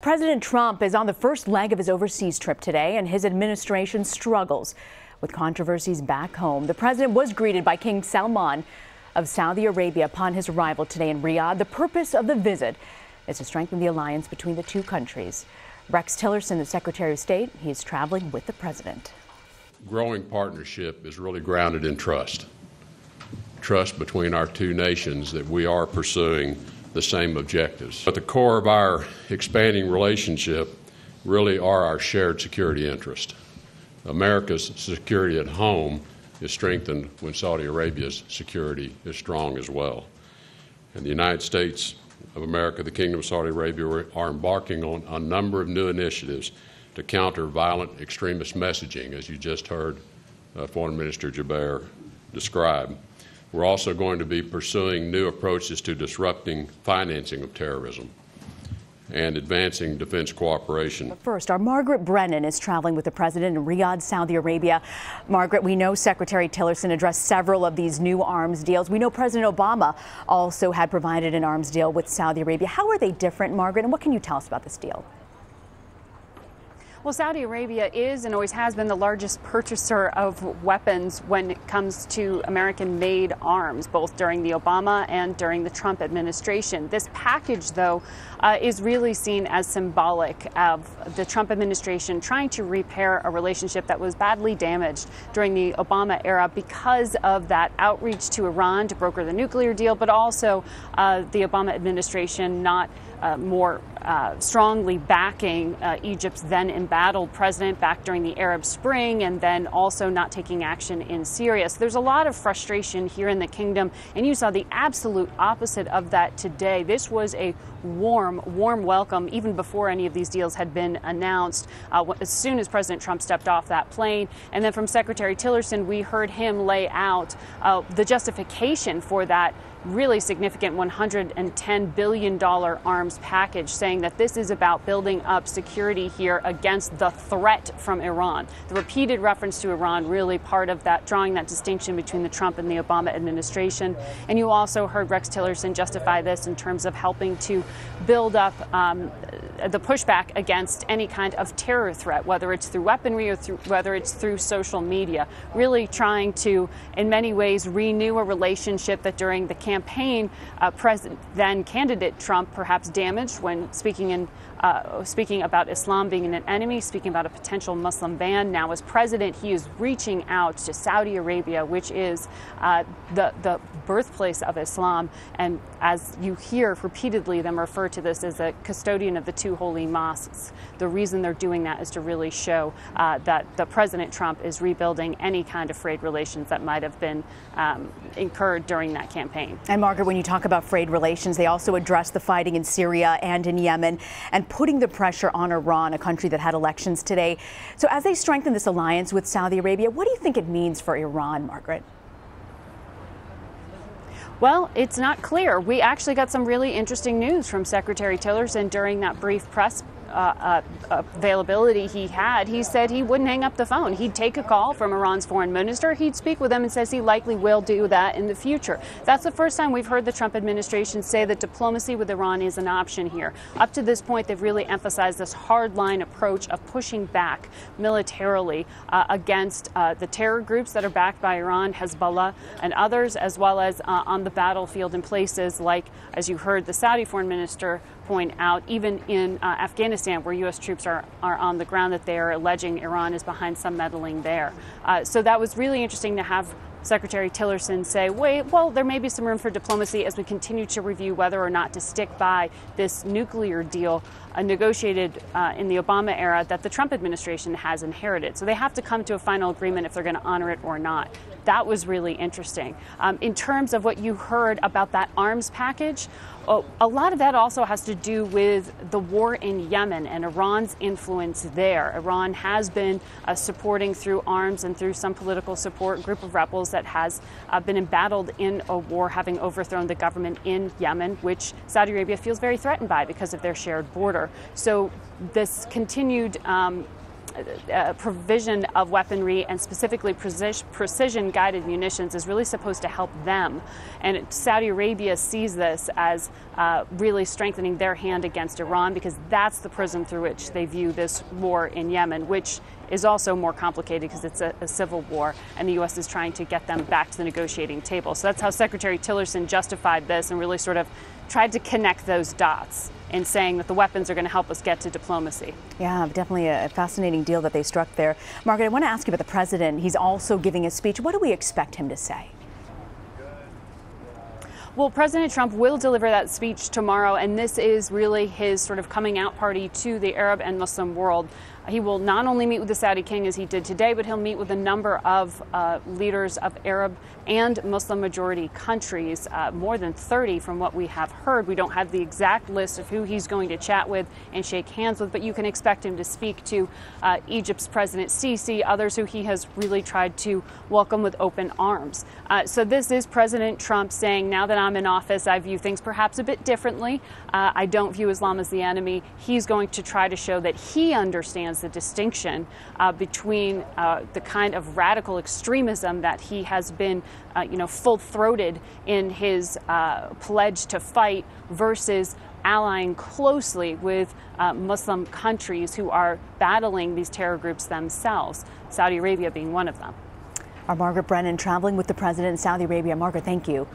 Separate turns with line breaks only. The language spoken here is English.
President Trump is on the first leg of his overseas trip today, and his administration struggles with controversies back home. The president was greeted by King Salman of Saudi Arabia upon his arrival today in Riyadh. The purpose of the visit is to strengthen the alliance between the two countries. Rex Tillerson, the Secretary of State, he is traveling with the president.
Growing partnership is really grounded in trust. Trust between our two nations that we are pursuing the same objectives. At the core of our expanding relationship really are our shared security interest. America's security at home is strengthened when Saudi Arabia's security is strong as well. And the United States of America, the Kingdom of Saudi Arabia, are embarking on a number of new initiatives to counter violent extremist messaging, as you just heard uh, Foreign Minister Jubeir describe. We're also going to be pursuing new approaches to disrupting financing of terrorism and advancing defense cooperation.
First, our Margaret Brennan is traveling with the president in Riyadh, Saudi Arabia. Margaret, we know Secretary Tillerson addressed several of these new arms deals. We know President Obama also had provided an arms deal with Saudi Arabia. How are they different, Margaret, and what can you tell us about this deal?
Well, Saudi Arabia is and always has been the largest purchaser of weapons when it comes to American made arms, both during the Obama and during the Trump administration. This package, though, uh, is really seen as symbolic of the Trump administration trying to repair a relationship that was badly damaged during the Obama era because of that outreach to Iran to broker the nuclear deal, but also uh, the Obama administration not uh, more uh, strongly backing uh, Egypt's then embattled president back during the Arab Spring and then also not taking action in Syria. So there's a lot of frustration here in the kingdom, and you saw the absolute opposite of that today. This was a warm, warm welcome even before any of these deals had been announced. Uh, as soon as President Trump stepped off that plane, and then from Secretary Tillerson, we heard him lay out uh, the justification for that really significant $110 billion arms package, saying that this is about building up security here against the threat from Iran. The repeated reference to Iran really part of that, drawing that distinction between the Trump and the Obama administration. And you also heard Rex Tillerson justify this in terms of helping to build up um, the pushback against any kind of terror threat, whether it's through weaponry or through, whether it's through social media. Really trying to, in many ways, renew a relationship that during the campaign, uh, President, then candidate Trump perhaps damaged when speaking in uh, speaking about Islam being an enemy, speaking about a potential Muslim ban. Now, as president, he is reaching out to Saudi Arabia, which is uh, the the birthplace of Islam, and as you hear repeatedly them refer to this as a custodian of the two holy mosques. The reason they're doing that is to really show uh, that the President Trump is rebuilding any kind of frayed relations that might have been um, incurred during that campaign.
And Margaret, when you talk about frayed relations, they also address the fighting in Syria and in Yemen and putting the pressure on Iran, a country that had elections today. So as they strengthen this alliance with Saudi Arabia, what do you think it means for Iran, Margaret?
Well, it's not clear. We actually got some really interesting news from Secretary Tillerson during that brief press uh, uh, availability he had, he said he wouldn't hang up the phone. He'd take a call from Iran's foreign minister. He'd speak with them and says he likely will do that in the future. That's the first time we've heard the Trump administration say that diplomacy with Iran is an option here. Up to this point, they've really emphasized this hardline approach of pushing back militarily uh, against uh, the terror groups that are backed by Iran, Hezbollah, and others, as well as uh, on the battlefield in places like, as you heard the Saudi foreign minister point out, even in uh, Afghanistan, where U.S. troops are, are on the ground, that they are alleging Iran is behind some meddling there. Uh, so that was really interesting to have Secretary Tillerson say, wait, well, there may be some room for diplomacy as we continue to review whether or not to stick by this nuclear deal uh, negotiated uh, in the Obama era that the Trump administration has inherited. So they have to come to a final agreement if they're going to honor it or not. That was really interesting. Um, in terms of what you heard about that arms package, oh, a lot of that also has to do with the war in Yemen and Iran's influence there. Iran has been uh, supporting through arms and through some political support group of rebels that has uh, been embattled in a war, having overthrown the government in Yemen, which Saudi Arabia feels very threatened by because of their shared border. So this continued um, uh, provision of weaponry and specifically precision guided munitions is really supposed to help them. And Saudi Arabia sees this as uh, really strengthening their hand against Iran because that's the prism through which they view this war in Yemen, which is also more complicated because it's a, a, civil war, and the U.S. is trying to get them back to the negotiating table. So that's how Secretary Tillerson justified this and really sort of tried to connect those dots in saying that the weapons are going to help us get to diplomacy.
Yeah, definitely a fascinating deal that they struck there. Margaret, I want to ask you about the president. He's also giving a speech. What do we expect him to say?
Well, President Trump will deliver that speech tomorrow, and this is really his sort of coming out party to the Arab and Muslim world. He will not only meet with the Saudi king as he did today, but he'll meet with a number of uh, leaders of Arab and Muslim majority countries, uh, more than 30 from what we have heard. We don't have the exact list of who he's going to chat with and shake hands with, but you can expect him to speak to uh, Egypt's President Sisi, others who he has really tried to welcome with open arms. Uh, so this is President Trump saying, now that I'm in office, I view things perhaps a bit differently. Uh, I don't view Islam as the enemy. He's going to try to show that he understands the distinction uh, between uh, the kind of radical extremism that he has been, uh, you know, full-throated in his uh, pledge to fight versus allying closely with uh, Muslim countries who are battling these terror groups themselves, Saudi Arabia being one of them.
Our Margaret Brennan traveling with the president in Saudi Arabia. Margaret, thank you.